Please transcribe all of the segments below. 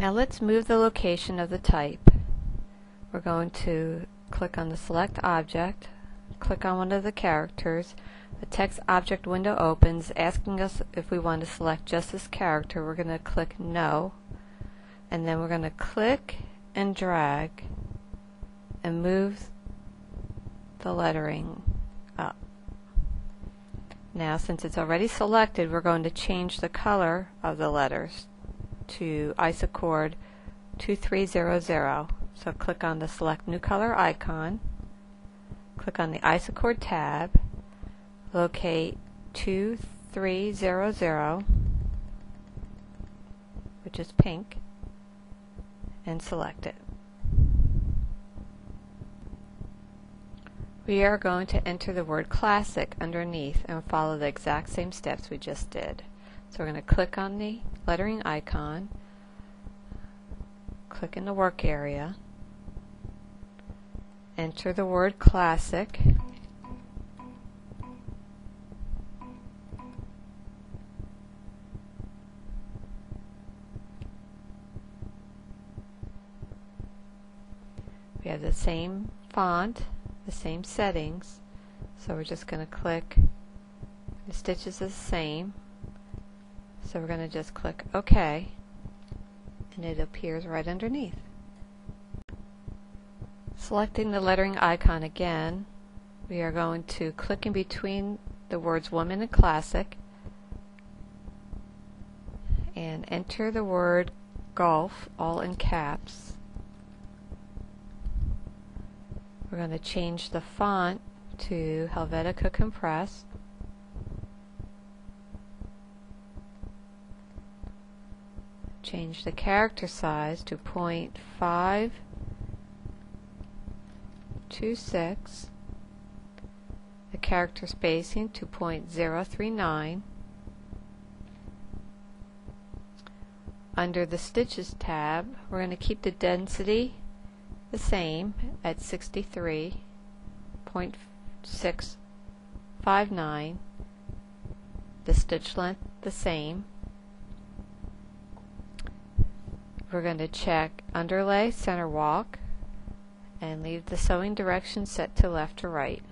Now let's move the location of the type. We're going to click on the select object, click on one of the characters. The text object window opens asking us if we want to select just this character. We're going to click no and then we're going to click and drag and move the lettering up. Now since it's already selected we're going to change the color of the letters to Isacord 2300. So click on the select new color icon, click on the Isacord tab, locate 2300 which is pink and select it. We are going to enter the word classic underneath and follow the exact same steps we just did. So we're going to click on the lettering icon, click in the work area, enter the word classic, We have the same font, the same settings, so we're just going to click, the stitches are the same, so we're going to just click OK, and it appears right underneath. Selecting the lettering icon again, we are going to click in between the words woman and classic and enter the word golf all in caps We're going to change the font to Helvetica Compressed. Change the character size to 0.526. The character spacing to 0.039. Under the Stitches tab, we're going to keep the density the same at 63.659 the stitch length the same we're going to check underlay center walk and leave the sewing direction set to left to right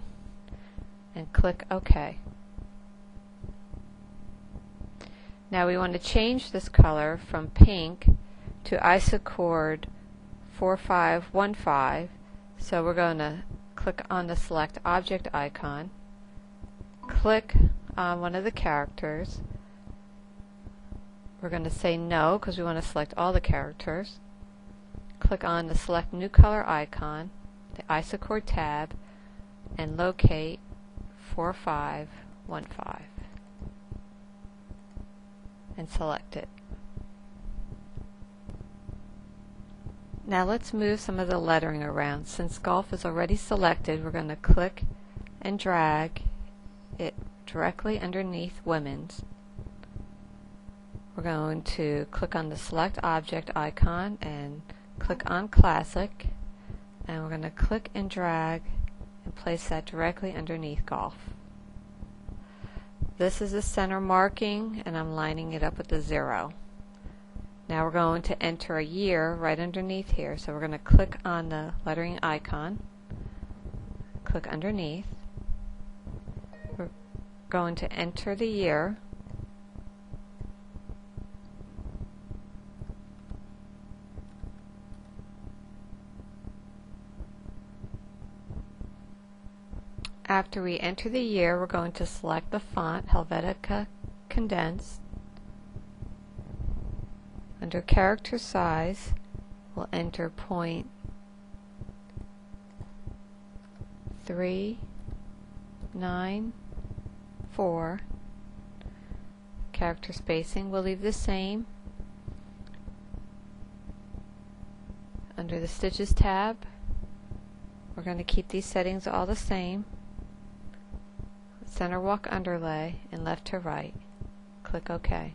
and click OK. Now we want to change this color from pink to Isacord 4515 so we're going to click on the select object icon click on one of the characters we're going to say no because we want to select all the characters click on the select new color icon the Isacord tab and locate 4515 and select it Now let's move some of the lettering around. Since golf is already selected, we're going to click and drag it directly underneath women's. We're going to click on the select object icon and click on classic and we're going to click and drag and place that directly underneath golf. This is the center marking and I'm lining it up with the zero. Now we're going to enter a year right underneath here. So we're going to click on the lettering icon, click underneath. We're going to enter the year. After we enter the year, we're going to select the font Helvetica Condensed under character size, we'll enter point three nine four. Character spacing we'll leave the same. Under the Stitches tab, we're going to keep these settings all the same. Center walk underlay and left to right. Click OK.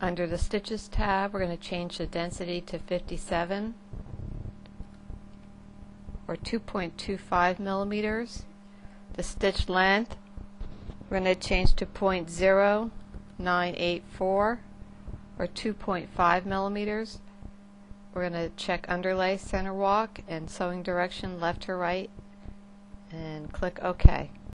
Under the Stitches tab, we're going to change the density to 57 or 2.25 millimeters. The stitch length We're going to change to point zero nine eight four or 2.5 millimeters. We're going to check underlay, center walk, and sewing direction left to right, and click OK.